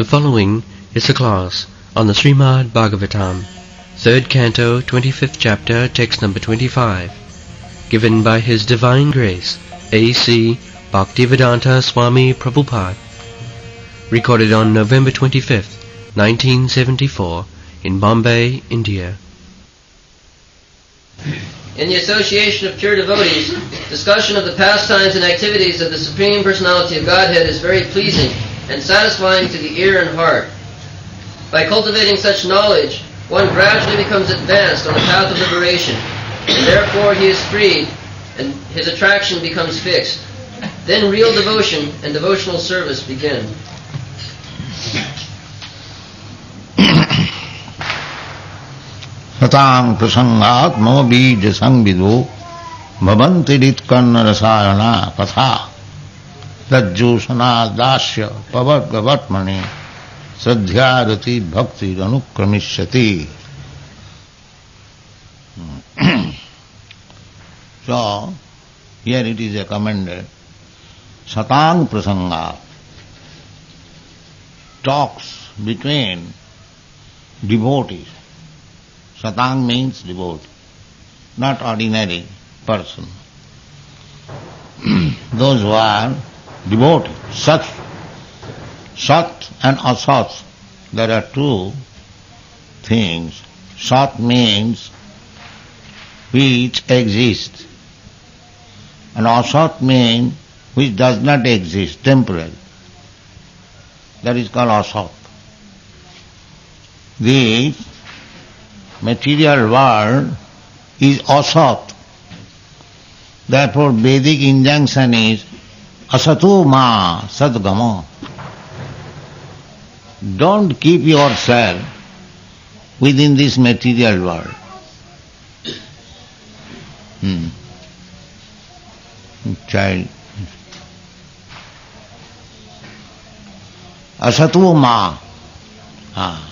The following is a class on the Srimad Bhagavatam, third canto, 25th chapter, text number 25, given by His Divine Grace, A.C. Bhaktivedanta Swami Prabhupada, recorded on November 25th, 1974, in Bombay, India. In the association of pure devotees, discussion of the pastimes and activities of the Supreme Personality of Godhead is very pleasing and satisfying to the ear and heart. By cultivating such knowledge, one gradually becomes advanced on the path of liberation, and therefore he is freed and his attraction becomes fixed. Then real devotion and devotional service begin. सतां प्रसंगात् मम बीज संविदो भवन्ति रित्कर्ण रसायना कथा सज्जोषणा दास्य पवर्गवर्त्मणे श्रद्धा रति भक्ति अनुक्रमिष्यति so here it is recommended शतांग प्रसंगा talks between devotees शतांग means debate not ordinary person those are devotees, Sat, Sat and Asat, there are two things. Sat means which exists, and Asat means which does not exist, temporal. That is called Asat. These material world is asat. Therefore Vedic injunction is asatu ma sadgama. Don't keep yourself within this material world. Hmm. Child. Asatu ma. Ah.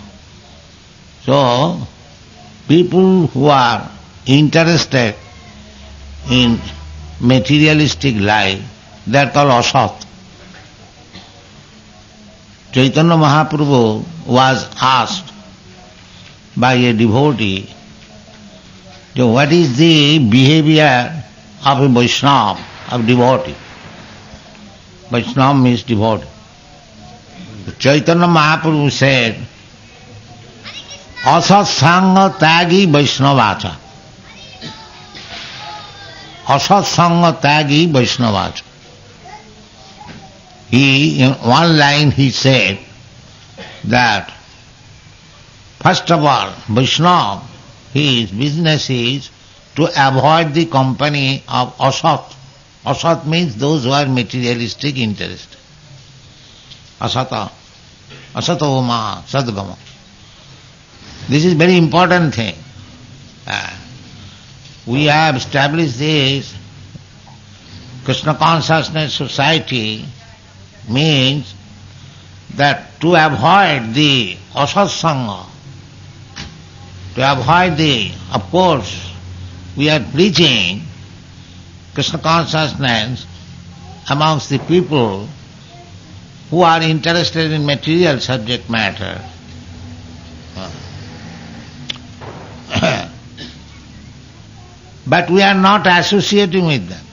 So, people who are interested in materialistic life, behavior of a Vaishnava, of devotee? Vaishnava means devotee. Chaitanya Mahaprabhu said, असत्संग त्यागी वैष्णवाचा असत्संग त्यागी वैष्णवाचा He, in one line he said that first of all, Vaishnava, his business is to avoid the company of asat. Asat means those who are materialistic interested. Asata, asatoma, sadgama. This is very important thing. Uh, we have established this Krishna consciousness society means that to avoid the asatsanga, to avoid the, of course, we are preaching Krishna consciousness amongst the people who are interested in material subject matter. but we are not associating with them.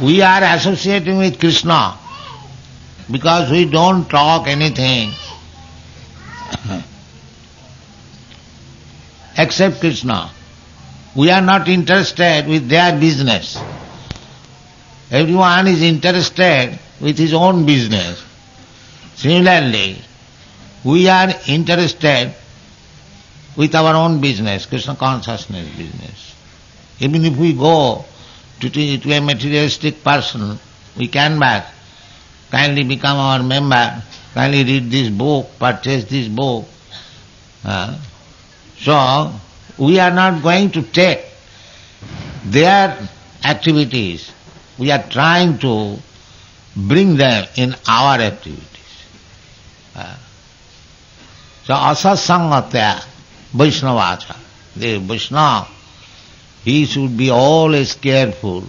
We are associating with Krishna because we don't talk anything uh-huh. except Krishna. We are not interested with their business. Everyone is interested with his own business. Similarly, we are interested with our own business, Krishna consciousness business. Even if we go to, to, a materialistic person, we can back, kindly become our member, kindly read this book, purchase this book. Uh, so, we are not going to take their activities. We are trying to bring them in our activities. Uh, so, asasangatya, Vaishnavacha. The Vaishnava, he should be always careful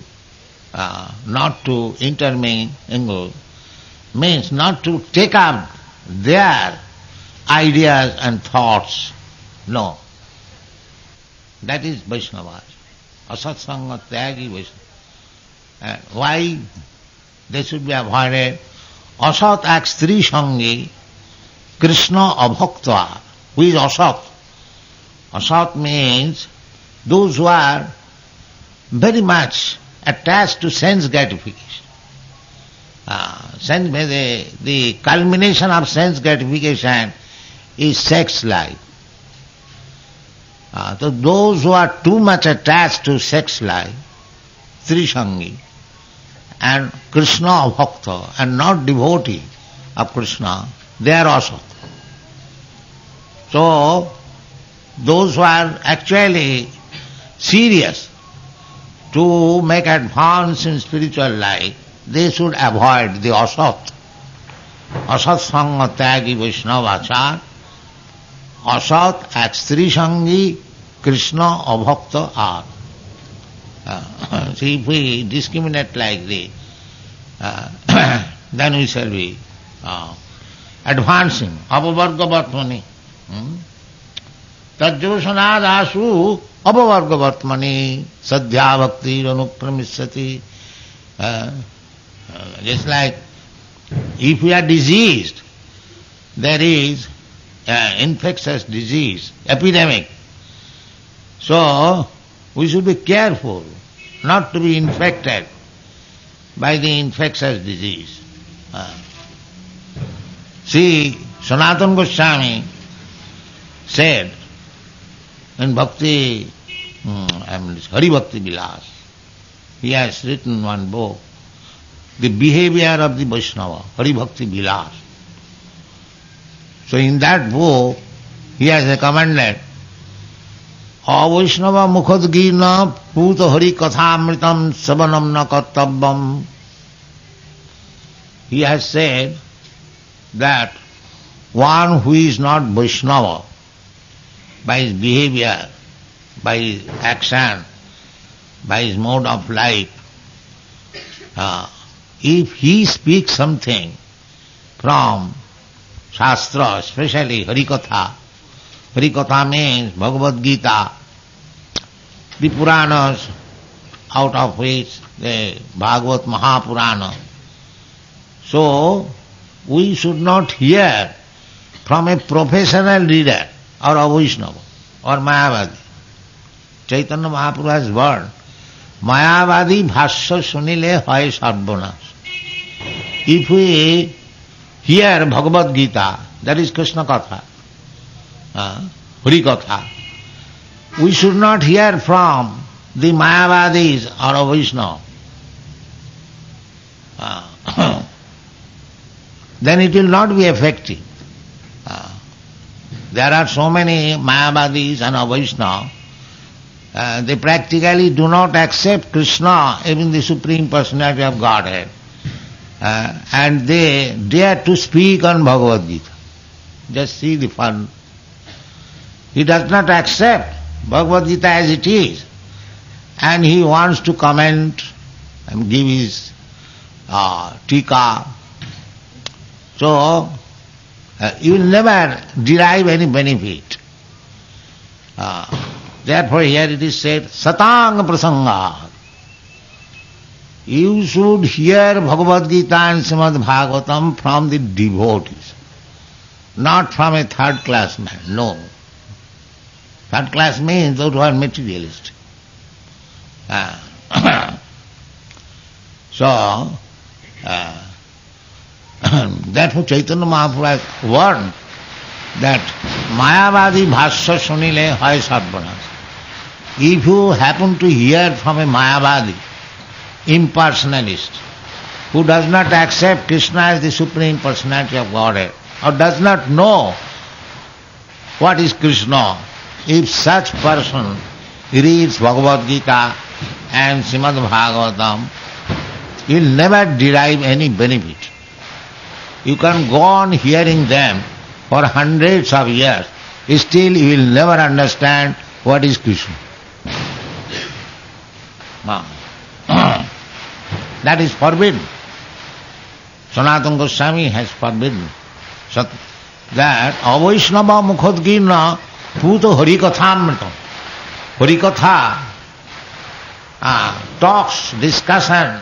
uh, not to intermingle means not to take up their ideas and thoughts. No. That is Vaishnava. Asatsanga tyagi Vaishnava. And why they should be avoided? Asat acts three sangi Krishna abhaktva. Who is asat? Asat means those who are very much attached to sense gratification. Uh, sense, the, the culmination of sense gratification is sex life. Uh, so those who are too much attached to sex life, Trisangi, and Krishna Bhakta, and not devotee of Krishna, they are also. So, those who are actually serious to make advance in spiritual life, they should avoid the asat. Asat sanga tyagi Vaishnavachar, asat at Sri Sangi Krishna abhakta are. Uh, see, if we discriminate like this, uh, then we shall be uh, advancing. Apavargavatmani. Hmm? तज्जोषणादासु अपवर्गवर्तमनि सद्या भक्ति अनुक्रमिष्यति just like if we are diseased, there is uh, infectious disease, epidemic. So, we should be careful not to be infected by the infectious disease. Uh, see, Sanatana Goswami said in Bhakti, um, I mean, Hari Bhakti Vilas, he has written one book, The Behavior of the Vaishnava, Hari Bhakti Vilas. So in that book, he has recommended अवैष्णव मुखोदगीन पूत हरि कथामृतम सवनम न Kartavyam He has said that one who is not Vaishnava by his behavior, by his action, by his mode of life, uh, if he speaks something from Shastra, especially Harikatha, Harikatha means Bhagavad Gita, the Puranas, out of which the Bhagavad Mahapurana. So, we should not hear from a professional reader or a Vaishnava or Mayavadi. Chaitanya Mahaprabhu has word মায়াবাদী ভাষ্য শুনিলে হয় সর্বনাশ if we hear Bhagavad Gita that is Krishna কথা হরি কথা we should not hear from the Mayavadis R Vaishnava then it will not be effective. There are so many Mayavadis and Vaishnavas uh, they practically do not accept Krishna, even the Supreme Personality of Godhead. Uh, and they dare to speak on Bhagavad Gita. Just see the fun. He does not accept Bhagavad Gita as it is. And he wants to comment and give his uh, tika. So, uh, you will never derive any benefit. Uh, therefore here it is said, Satang Prasanga. You should hear Bhagavad Gita and Srimad Bhagavatam from the devotees, not from a third class man, no. Third class means those who are materialist. Uh, so, uh, therefore Chaitanya Mahaprabhu warned that Mayavadi Bhasya Sunile Hai Sarvanas. If you happen to hear from a Mayavadi, impersonalist, who does not accept Krishna as the Supreme Personality of Godhead, or does not know what is Krishna, if such person reads Bhagavad Gita and Srimad Bhagavatam, he will never derive any benefit. You can go on hearing them for hundreds of years, still you will never understand what is Krishna. That is forbidden. Sanatana Goswami has forbidden Sat- that Avaishnava Mukhodgirna Puto Harikathamrita. Harikatha uh, talks, discussion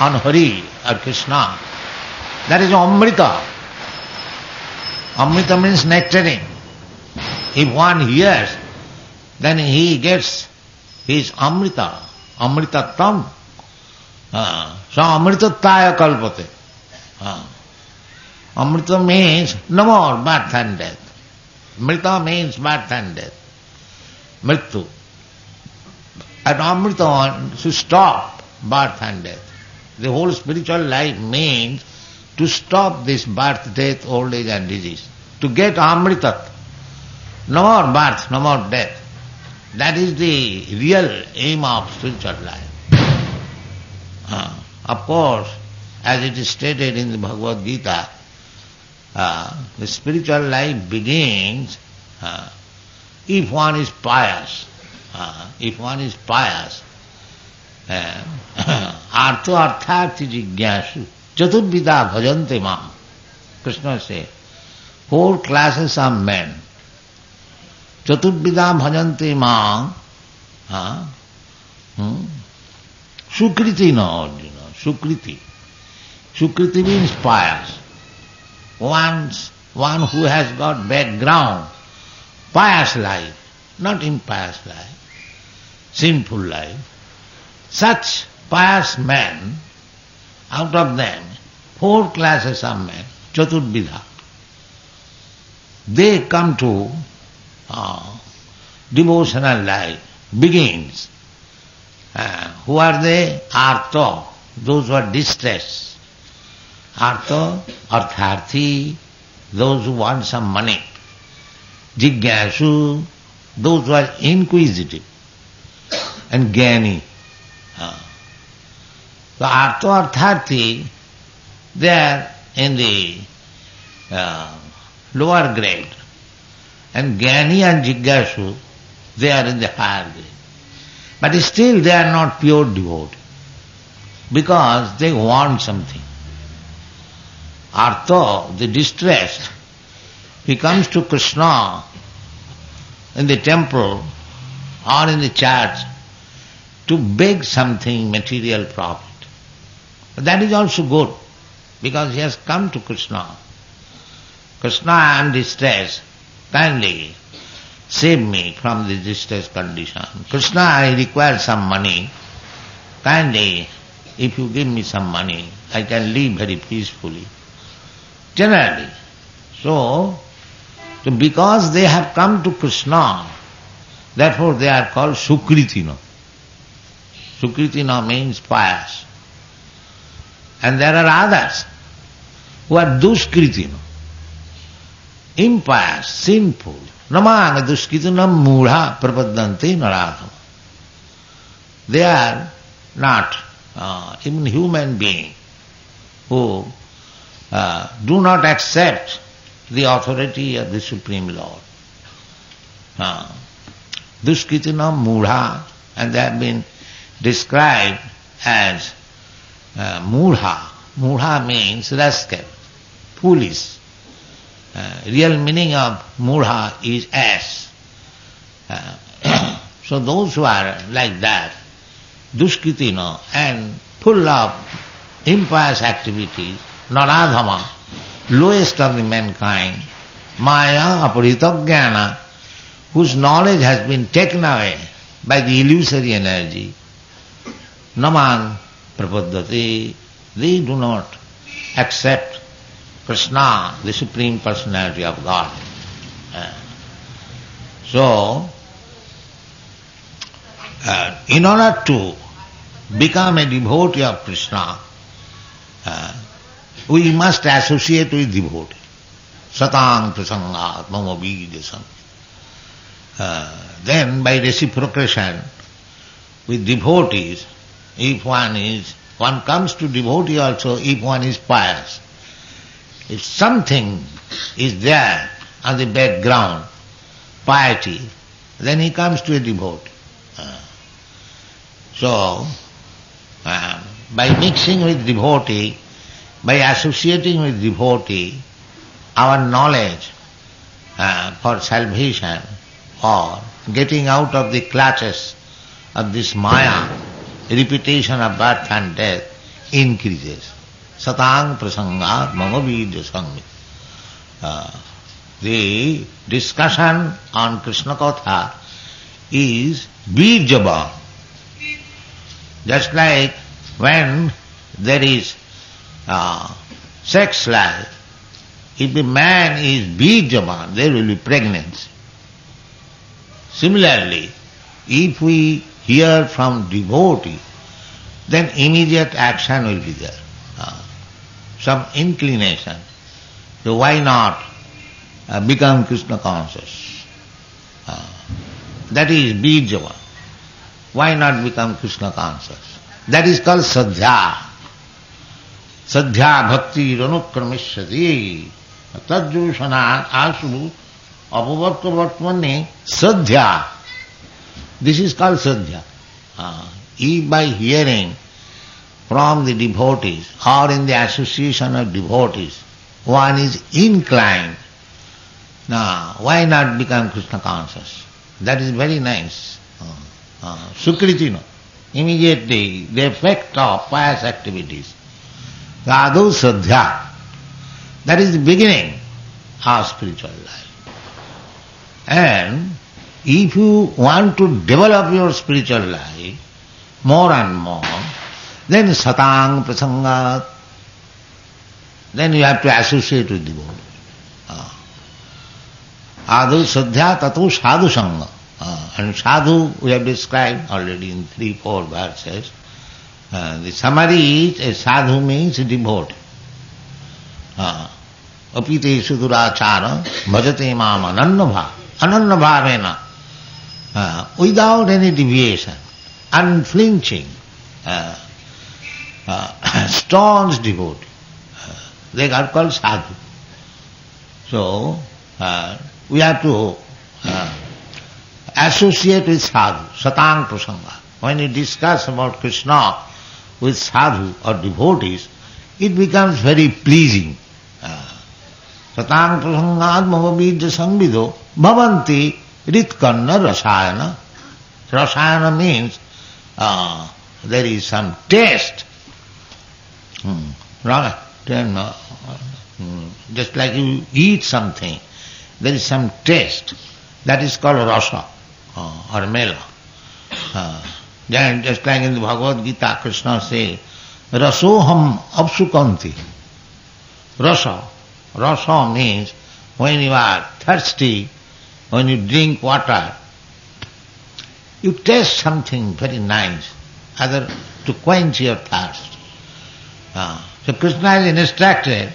on Hari or Krishna. That is Amrita. Amrita means nectarine. If one hears, then he gets his Amrita, अमृतत्म स अमृतत्ताय कल्पते। अमृत means no more birth and death मृत means birth and death मृत्यु। And Amrit to stop birth and death the whole spiritual life means to stop this birth death old age and disease to get अमृतत् no more birth no more death That is the real aim of spiritual life. Uh, of course, as it is stated in the Bhagavad Gita, uh, the spiritual life begins uh, if one is pious. Uh, if one is pious, artho artharthi jigyasu chaturvida bhajante ma. Krishna says, four classes of men. चतुर्विदा भजन्ते माँ। सुकृति न, अर्जुन, सुकृति। सुकृति means pious one one who has got background pious life not in pious life sinful life such pious man out of them four classes of man चतुर्विधा they come to uh, devotional life, begins. Uh, who are they? Artha, those who are distressed. Artha, artharthi, those who want some money. Jigyasu, those who are inquisitive. And Gyani. Uh, so artha, artharthi, they are in the uh, lower grade. And Gyani and Jigyasu, they are in the higher grade. But still they are not pure devotee because they want something. Artha, the distressed, he comes to Krishna in the temple or in the church to beg something material profit. That is also good because he has come to Krishna. Krishna, I am distressed. Kindly save me from this distressed condition. Krishna, I require some money. Kindly, if you give me some money, I can live very peacefully. Generally. So, so because they have come to Krishna, therefore they are called Sukritina. Sukritina means pious. And there are others who are Duskritina, impious, sinful. Namang Duskritina Mudha Prapadanti Naradha. They are not uh, even human being who uh, do not accept the authority of the Supreme Lord. Uh, Duskritina Mudha, and they have been described as uh. Mudha means rascal, foolish. Uh, real meaning of Mudha is ass. Uh, so those who are like that, Duskritina and full of impious activities, Naradhama, lowest of the mankind, Maya Aparitagana, whose knowledge has been taken away by the illusory energy, Naman Prapaddati, they do not accept Krishna, the Supreme Personality of God. Uh, so, uh, in order to become a devotee of Krishna, uh, we must associate with devotee. Satang prasangat mama bidasam. Uh, then by reciprocation with devotees, if one is, one comes to devotee also if one is pious. If something is there on the background, piety, then he comes to a devotee. Uh, so, uh, by mixing with devotee, by associating with devotee, our knowledge uh, for salvation or getting out of the clutches of this maya, repetition of birth and death, increases. Satang prasanga mama vidya sangmi. Uh, the discussion on Krishna Katha is Birjaban. Just like when there is uh, sex life, if the man is Birjaban, there will be pregnancy. Similarly, if we hear from devotee, then immediate action will be there. Uh, some inclination. So why not uh, become Krishna conscious? Uh, that is Bijava. Why not become Krishna conscious? That is called Sadhya. Sadhya bhakti ranukramishyati. Tadjushana asu apavattvattmani Sadhya. This is called Sadhya. Uh, if by hearing from the devotees or in the association of devotees, one is inclined, now why not become Krishna conscious? That is very nice. Uh, uh? Immediately the effect of pious activities. Adu Sadhya. That is the beginning of spiritual life. And if you want to develop your spiritual life more and more, then satang prasangat, then you have to associate with devotees. Adu sadhya tatu sadhu sangha. Uh, and sadhu we have described already in three, four verses. Uh, the summary is a sadhu means devotee. Uh, apite sudurachara bhajate mam anannabha. Anannabhavena. Uh, without any deviation, unflinching, uh, uh, staunch devotee. Uh, they are called sadhu. So, uh, we have to uh, associate with sadhu, satang prasanga. When you discuss about Krishna with sadhu or devotees, it becomes very pleasing. Uh, satang prasangad mavabidya sangvido bhavanti ritkanna rasayana. Rasayana means uh, there is some taste. Hmm. Uh, hmm. just like you eat something, there is some taste. That is called rasa uh, or mela. Uh, then just like in the Bhagavad Gita, Krishna says, Rasoham apsukanti. Rasa. Rasa means when you are thirsty, when you drink water, you taste something very nice, other to quench your thirst. Uh, so Krishna is instructed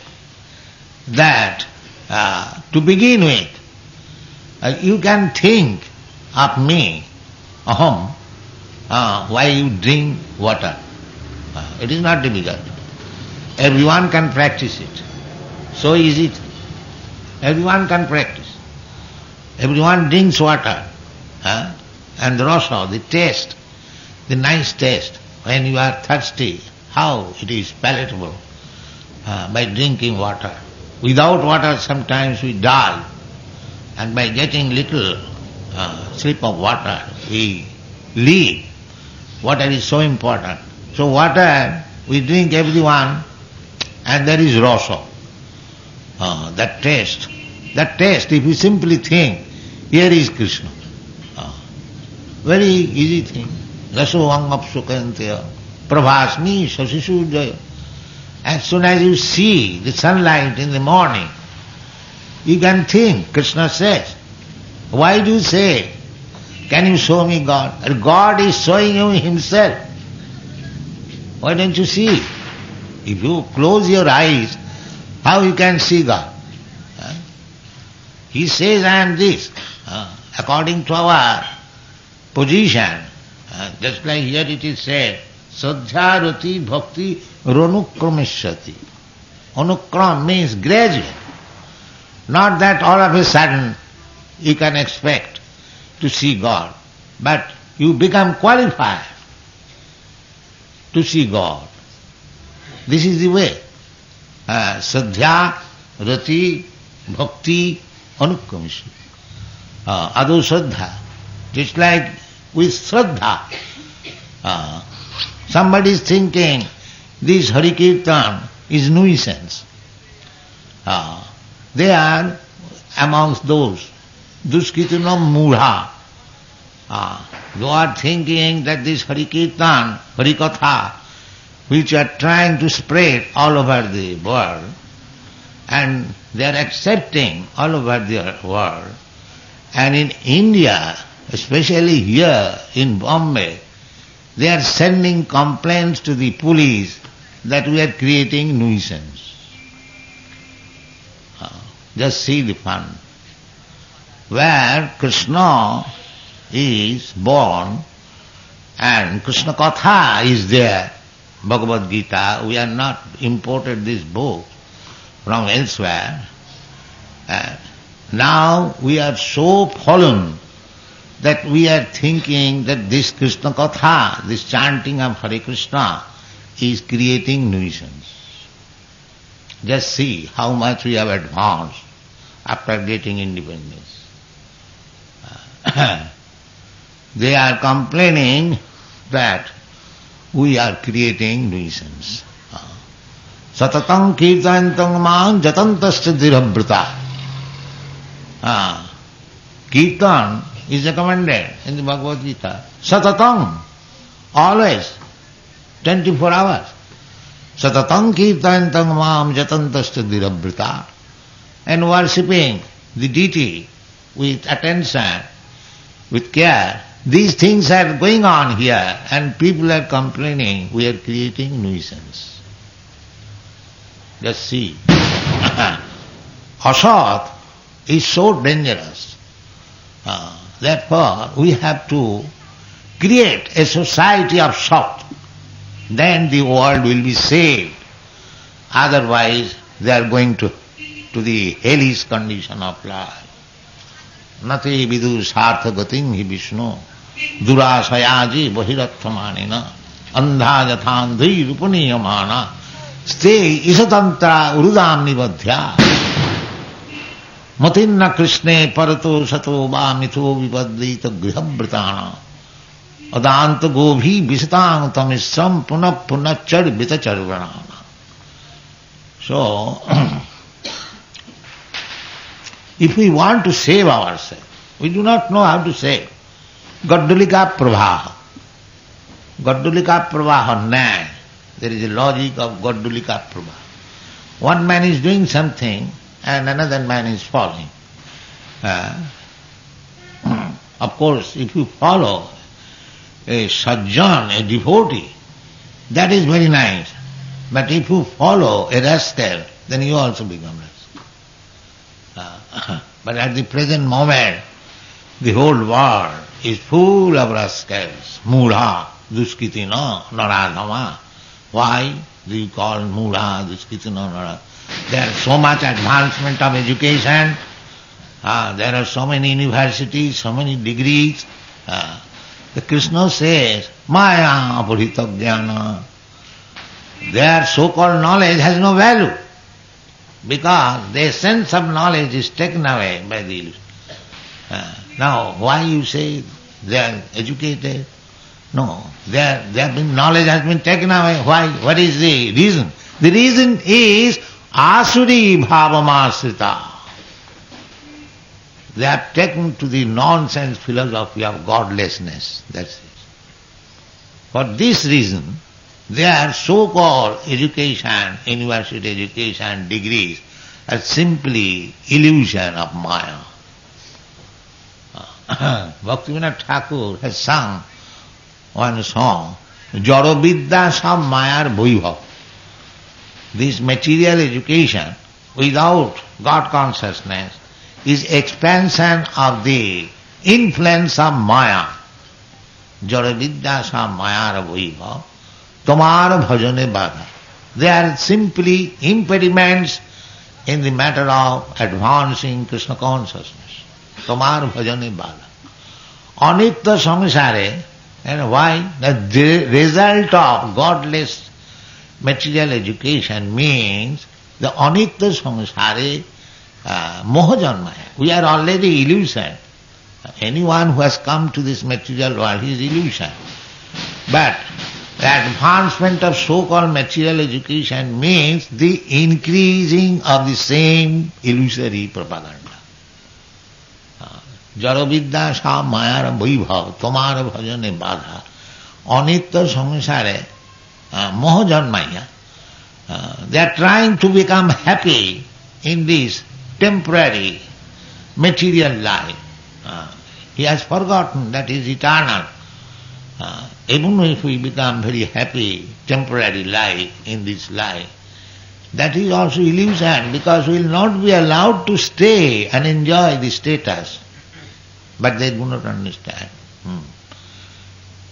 that uh, to begin with, uh, you can think of me, aham, uh, why you drink water. It is not difficult. Everyone can practice it. So easy. Everyone can practice. Everyone drinks water. And the rasa, the taste, the nice taste, when you are thirsty, how it is palatable uh, by drinking water. Without water sometimes we die and by getting little uh, slip of water we live. Water is so important. So water we drink everyone and there is rasa. Uh, that taste. That taste, if you simply think, here is Krishna. Uh, very easy thing. Raso angapsukantya prabhasmi sasisujaya. As soon as you see the sunlight in the morning, you can think, Krishna says. Why do you say, can you show me God? God is showing you himself. Why don't you see? If you close your eyes, how you can see God? He says, I am this. according to our position, just like here it is said, श्रद्धा रति भक्ति रनुक्रमेश्वति अनुक्रम means gradual not that all of a sudden you can expect to see God but you become qualified to see God this is the श्रद्धा रति भक्ति अनुक्रमेश आदो श्रद्धा जिट like with Shraddha somebody is thinking this Hari Kirtan is nuisance. Uh, they are amongst those Duskitana Mudha. Uh, you are thinking that this Hari Kirtan, which are trying to spread all over the world, and they are accepting all over the world. And in India, especially here in Bombay, they are sending complaints to the police that we are creating nuisance. Uh, just see the fun. Where Krishna is born and Krishna Katha is there, Bhagavad Gita, we are not imported this book from elsewhere. Uh, now we are so fallen that we are thinking that this Krishna Katha, this chanting of Hare Krishna is creating nuisance. Just see how much we have advanced after getting independence. they are complaining that we are creating nuisance. Satatam kirtantam man jatantasya dhirabrata. Ah, kirtan is the recommended in the Bhagavad Gita. Satatam, always, 24 hours. Satatam kirtantam mam jatantasya dhirabrata. And worshipping the deity with attention, with care, these things are going on here and people are complaining we are creating nuisance. Just see. Asat is so dangerous. Uh, Therefore, we have to create a society of salt. Then the world will be saved. Otherwise, they are going to, to the hellish condition of life. Nati vidu sartha gatim hi Vishnu durasayaji bahiratthamani andhajathandhi rupaniyamana stay isatantara urudam nibadhya. मतिन्न कृष्णे परतो सतो बा मिथो विपद्वीत गृह वृताण अदांत गोभी विशतांग तमिश्रम पुनः पुनः चढ़ बित चरवणाम so if you want to save our say we do not know how to save गड्डुलिका प्रवाह गड्डुलिका प्रवाह न्याय there is a logic of गड्डुलिका प्रवाह one man is doing something and another man is following. Uh, of course, if you follow a sajjan, a devotee, that is very nice. But if you follow a rascal, then you also become rascal. Uh, but at the present moment, the whole world is full of rascals. Mudha, Duskitina, Naradhama. Why do you call Mudha, Duskitina, Naradhama? There is so much advancement of education. Uh, there are so many universities, so many degrees. Uh, the Krishna says, Maya apurita jnana. Their so-called knowledge has no value because their sense of knowledge is taken away by the illusion. Uh, now, why you say they are educated? No, their, their knowledge has been taken away. Why? What is the reason? The reason is asuri bhavamasrita. They have taken to the nonsense philosophy of godlessness. That's it. For this reason, their so-called education, university education, degrees, are simply illusion of Maya. Bhaktivinoda Thakur has sung one song, Jaravidya Sam Mayar this material education without God consciousness is expansion of the influence of Maya. Jaravidya sa Maya Tomar Bhajane Bhada. They are simply impediments in the matter of advancing Krishna consciousness. Tomar Bhajane Bhada. Anitya samsare, and why? The result of godless material education means The anitya samsare uh, mohajanmaya. We are already illusion. Anyone who has come to this material world is illusion. But the advancement of so-called material education means the increasing of the same illusory propaganda. জড়বিদ্যা সা মায়ার বৈভব তোমার ভজনে বাধা অনিত্য সংসারে Uh, moho Maya, uh, They are trying to become happy in this temporary material life. Uh, he has forgotten that is eternal. Even if we become very happy, temporary life in this life, that is also illusion because we will not be allowed to stay and enjoy this status. But they do not understand. Hmm.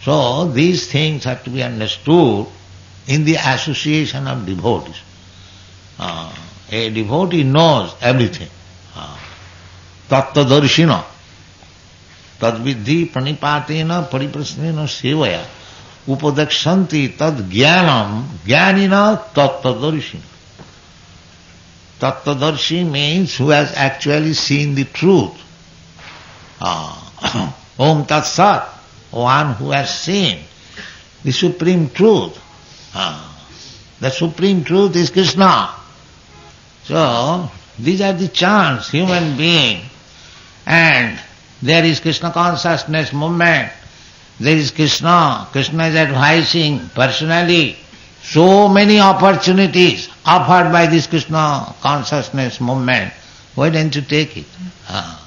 So these things have to be understood in the association of devotees. Uh, a devotee knows everything. Uh, Tattadarshina. Tadvidhi pranipatena pariprasnena sevaya. Upadakshanti tad jnanam jnanina tattadarshina. Tattadarshi means who has actually seen the truth. Ah. Om Tat Sat, one who has seen the supreme truth. Ah. The supreme truth is Krishna. So, these are the chance, human being. And there is Krishna consciousness movement. There is Krishna. Krishna is advising personally. So many opportunities offered by this Krishna consciousness movement. Why don't you take it? Ah.